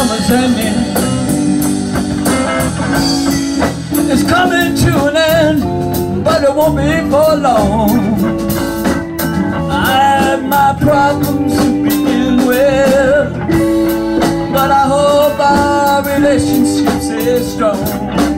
summer's ending It's coming to an end But it won't be for long. I have my problems to begin with But I hope our relationship stays strong.